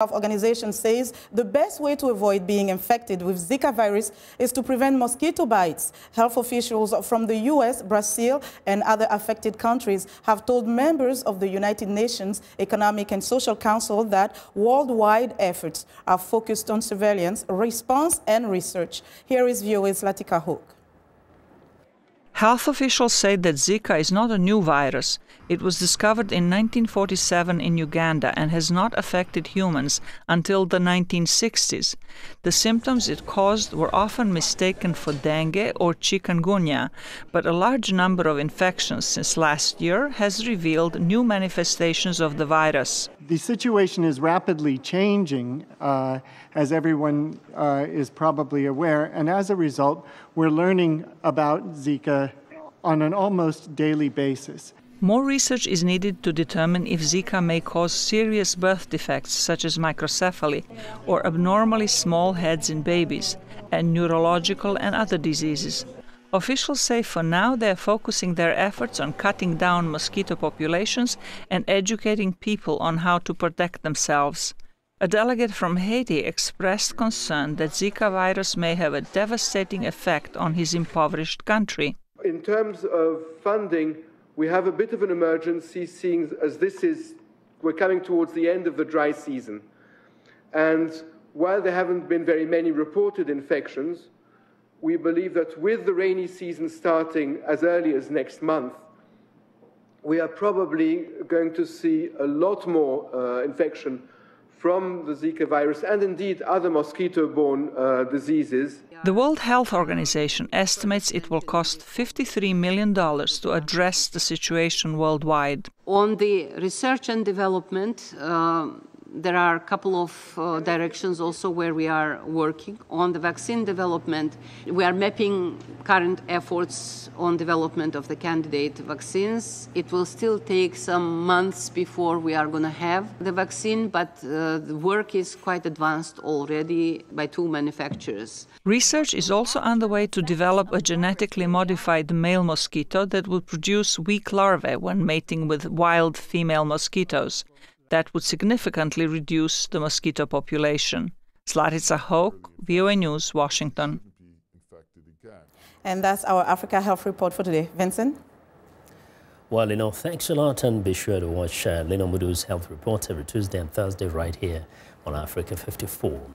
Health Organization says the best way to avoid being infected with Zika virus is to prevent mosquito bites. Health officials from the US, Brazil, and other affected countries have told members of the United Nations Economic and Social Council that worldwide efforts are focused on surveillance, response, and research. Here is VOA's Zlatica Hoke. Health officials say that Zika is not a new virus. It was discovered in 1947 in Uganda and has not affected humans until the 1960s. The symptoms it caused were often mistaken for dengue or chikungunya, but a large number of infections since last year has revealed new manifestations of the virus. The situation is rapidly changing, uh, as everyone uh, is probably aware, and as a result, we're learning about Zika on an almost daily basis. More research is needed to determine if Zika may cause serious birth defects such as microcephaly or abnormally small heads in babies and neurological and other diseases. Officials say for now they are focusing their efforts on cutting down mosquito populations and educating people on how to protect themselves. A delegate from Haiti expressed concern that Zika virus may have a devastating effect on his impoverished country. In terms of funding, we have a bit of an emergency, seeing as this is, we're coming towards the end of the dry season. And while there haven't been very many reported infections, we believe that with the rainy season starting as early as next month, we are probably going to see a lot more uh, infection from the Zika virus and indeed other mosquito borne uh, diseases. The World Health Organization estimates it will cost $53 million to address the situation worldwide. On the research and development, uh, there are a couple of uh, directions also where we are working on the vaccine development. We are mapping current efforts on development of the candidate vaccines. It will still take some months before we are going to have the vaccine, but uh, the work is quite advanced already by two manufacturers. Research is also underway to develop a genetically modified male mosquito that will produce weak larvae when mating with wild female mosquitoes that would significantly reduce the mosquito population. Zlatica Hoke, VOA News, Washington. And that's our Africa Health Report for today. Vincent? Well, Lino, thanks a lot, and be sure to watch uh, Lino Mudu's Health Report every Tuesday and Thursday right here on Africa 54.